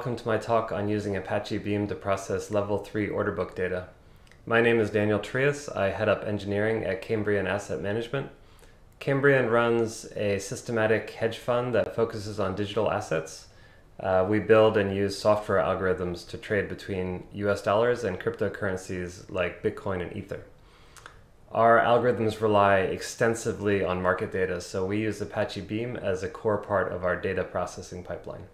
welcome to my talk on using Apache Beam to process level 3 order book data. My name is Daniel Trias. I head up engineering at Cambrian Asset Management. Cambrian runs a systematic hedge fund that focuses on digital assets. Uh, we build and use software algorithms to trade between US dollars and cryptocurrencies like Bitcoin and Ether. Our algorithms rely extensively on market data, so we use Apache Beam as a core part of our data processing pipeline.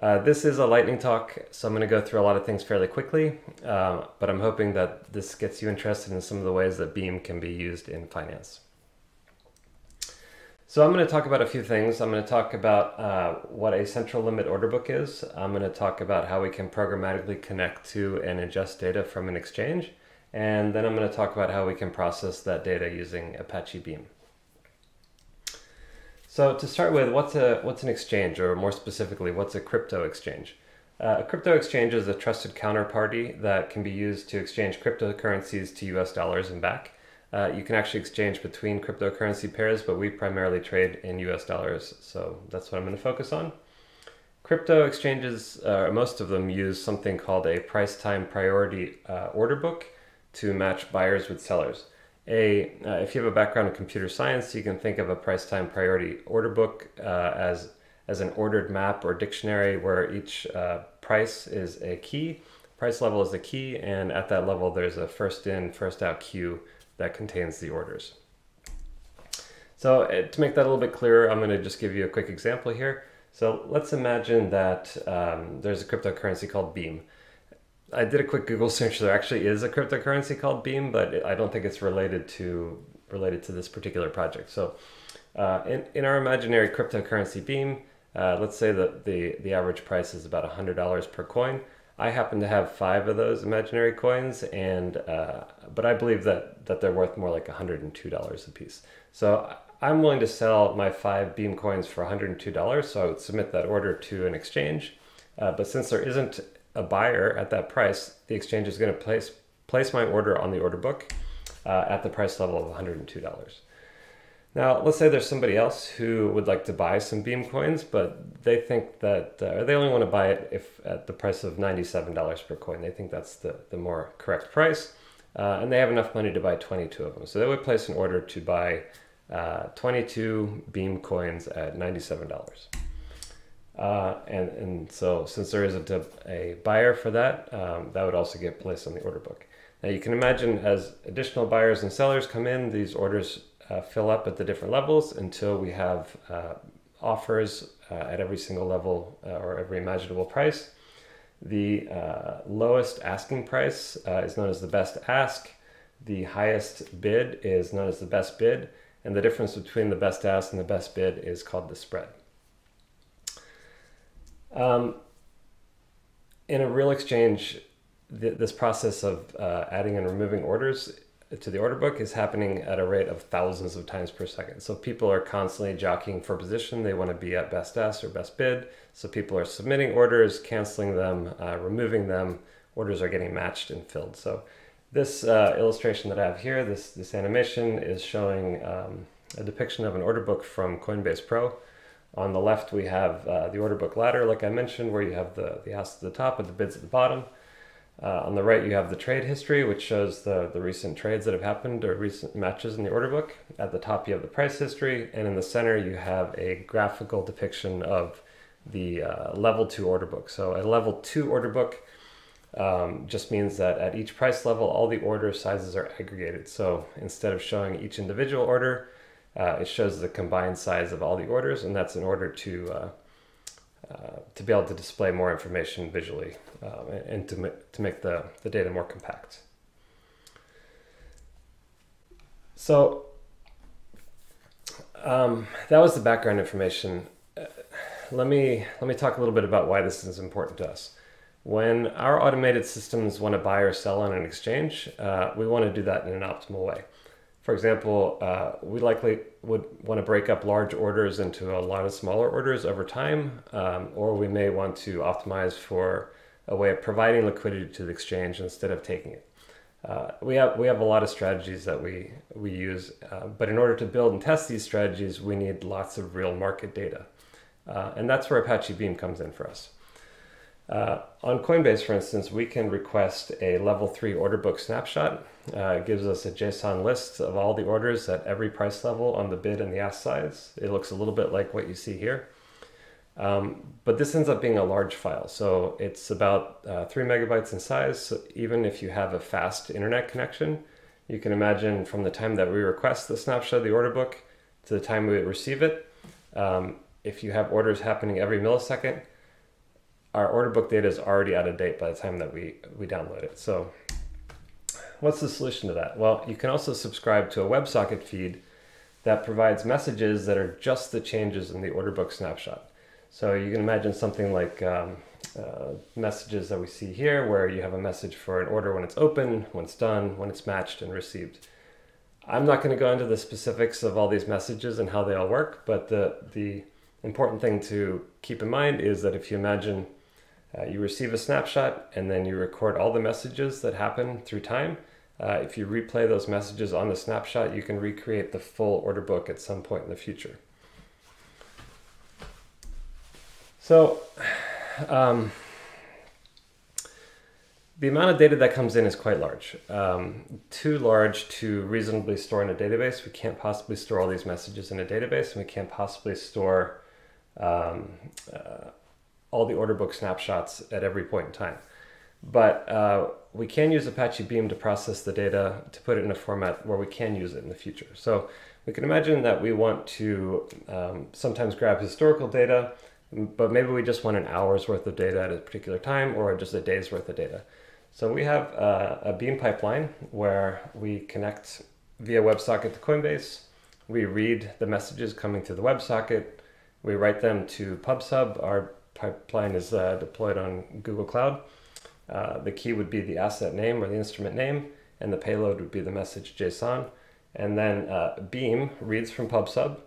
Uh, this is a lightning talk, so I'm going to go through a lot of things fairly quickly, uh, but I'm hoping that this gets you interested in some of the ways that Beam can be used in finance. So I'm going to talk about a few things. I'm going to talk about uh, what a central limit order book is. I'm going to talk about how we can programmatically connect to and ingest data from an exchange. And then I'm going to talk about how we can process that data using Apache Beam. So to start with, what's a what's an exchange, or more specifically, what's a crypto exchange? Uh, a crypto exchange is a trusted counterparty that can be used to exchange cryptocurrencies to U.S. dollars and back. Uh, you can actually exchange between cryptocurrency pairs, but we primarily trade in U.S. dollars, so that's what I'm going to focus on. Crypto exchanges, uh, most of them use something called a price time priority uh, order book to match buyers with sellers a uh, if you have a background in computer science, you can think of a price time priority order book uh, as as an ordered map or dictionary where each uh, price is a key, price level is a key, and at that level there's a first in, first out queue that contains the orders. So uh, to make that a little bit clearer, I'm going to just give you a quick example here. So let's imagine that um, there's a cryptocurrency called Beam. I did a quick Google search. There actually is a cryptocurrency called Beam, but I don't think it's related to related to this particular project. So, uh, in in our imaginary cryptocurrency Beam, uh, let's say that the the average price is about hundred dollars per coin. I happen to have five of those imaginary coins, and uh, but I believe that that they're worth more like hundred and two dollars a piece. So I'm willing to sell my five Beam coins for $102. So I would submit that order to an exchange. Uh, but since there isn't a buyer at that price, the exchange is going to place place my order on the order book uh, at the price level of $102. Now, let's say there's somebody else who would like to buy some Beam coins, but they think that uh, they only want to buy it if at the price of $97 per coin. They think that's the, the more correct price, uh, and they have enough money to buy 22 of them. So they would place an order to buy uh, 22 Beam coins at $97. Uh, and, and so since there isn't a, a buyer for that, um, that would also get placed on the order book. Now you can imagine as additional buyers and sellers come in, these orders uh, fill up at the different levels until we have uh, offers uh, at every single level uh, or every imaginable price. The uh, lowest asking price is known as the best ask. The highest bid is known as the best bid. And the difference between the best ask and the best bid is called the spread. Um, in a real exchange, th- this process of uh, adding and removing orders to the order book is happening at a rate of thousands of times per second. So people are constantly jockeying for position. They want to be at best ask or best bid. So people are submitting orders, canceling them, uh, removing them. Orders are getting matched and filled. So this uh, illustration that I have here, this, this animation is showing um, a depiction of an order book from Coinbase Pro. On the left, we have uh, the order book ladder, like I mentioned, where you have the, the asks at the top and the bids at the bottom. Uh, on the right, you have the trade history, which shows the, the recent trades that have happened or recent matches in the order book. At the top, you have the price history, and in the center, you have a graphical depiction of the uh, level two order book. So, a level two order book um, just means that at each price level, all the order sizes are aggregated. So, instead of showing each individual order, uh, it shows the combined size of all the orders, and that's in order to uh, uh, to be able to display more information visually um, and to, to make the, the data more compact. So um, that was the background information. Uh, let me let me talk a little bit about why this is important to us. When our automated systems want to buy or sell on an exchange, uh, we want to do that in an optimal way. For example, uh, we likely would want to break up large orders into a lot of smaller orders over time, um, or we may want to optimize for a way of providing liquidity to the exchange instead of taking it. Uh, we have we have a lot of strategies that we we use, uh, but in order to build and test these strategies, we need lots of real market data, uh, and that's where Apache Beam comes in for us. Uh, on Coinbase, for instance, we can request a level three order book snapshot. Uh, it gives us a JSON list of all the orders at every price level on the bid and the ask size. It looks a little bit like what you see here. Um, but this ends up being a large file. So it's about uh, three megabytes in size. So even if you have a fast internet connection, you can imagine from the time that we request the snapshot of the order book to the time we receive it, um, if you have orders happening every millisecond, our order book data is already out of date by the time that we, we download it. So what's the solution to that? Well, you can also subscribe to a WebSocket feed that provides messages that are just the changes in the order book snapshot. So you can imagine something like um, uh, messages that we see here, where you have a message for an order when it's open, when it's done, when it's matched and received. I'm not going to go into the specifics of all these messages and how they all work, but the, the important thing to keep in mind is that if you imagine uh, you receive a snapshot and then you record all the messages that happen through time. Uh, if you replay those messages on the snapshot, you can recreate the full order book at some point in the future. So, um, the amount of data that comes in is quite large. Um, too large to reasonably store in a database. We can't possibly store all these messages in a database, and we can't possibly store um, uh, all the order book snapshots at every point in time. But uh, we can use Apache Beam to process the data to put it in a format where we can use it in the future. So we can imagine that we want to um, sometimes grab historical data, but maybe we just want an hour's worth of data at a particular time or just a day's worth of data. So we have uh, a Beam pipeline where we connect via WebSocket to Coinbase. We read the messages coming through the WebSocket. We write them to PubSub, our pipeline is uh, deployed on Google Cloud. Uh, the key would be the asset name or the instrument name, and the payload would be the message JSON. And then uh, Beam reads from PubSub.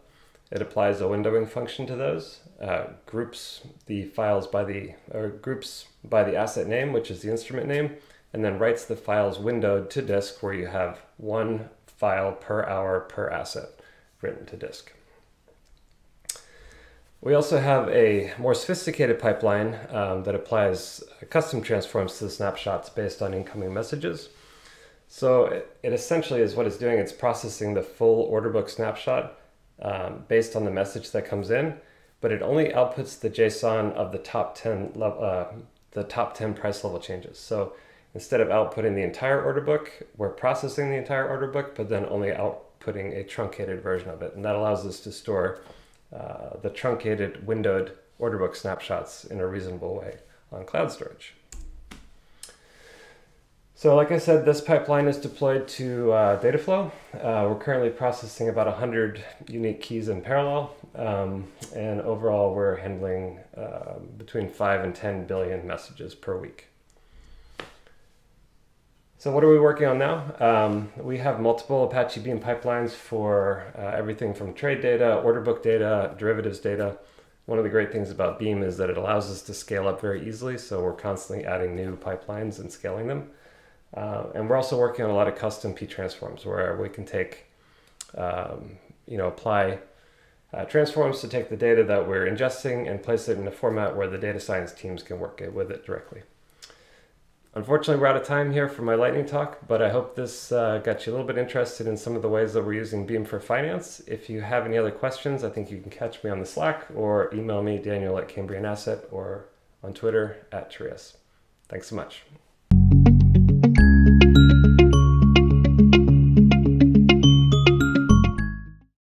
It applies a windowing function to those, uh, groups the files by the or groups by the asset name, which is the instrument name, and then writes the files windowed to disk, where you have one file per hour per asset written to disk. We also have a more sophisticated pipeline um, that applies custom transforms to the snapshots based on incoming messages. So it, it, essentially is what it's doing. It's processing the full order book snapshot um, based on the message that comes in, but it only outputs the JSON of the top 10 level, uh, the top 10 price level changes. So instead of outputting the entire order book, we're processing the entire order book, but then only outputting a truncated version of it. And that allows us to store uh, the truncated windowed order book snapshots in a reasonable way on cloud storage. So like I said, this pipeline is deployed to uh, Dataflow. Uh, we're currently processing about 100 unique keys in parallel. Um, and overall, we're handling uh, between 5 and 10 billion messages per week. So what are we working on now? Um, we have multiple Apache Beam pipelines for uh, everything from trade data, order book data, derivatives data. One of the great things about Beam is that it allows us to scale up very easily. So we're constantly adding new pipelines and scaling them. Uh, and we're also working on a lot of custom PTransforms where we can take, um, you know, apply uh, transforms to take the data that we're ingesting and place it in a format where the data science teams can work with it directly. Unfortunately, we're out of time here for my lightning talk, but I hope this uh, got you a little bit interested in some of the ways that we're using Beam for finance. If you have any other questions, I think you can catch me on the Slack or email me, Daniel at Cambrian Asset, or on Twitter at Therese. Thanks so much.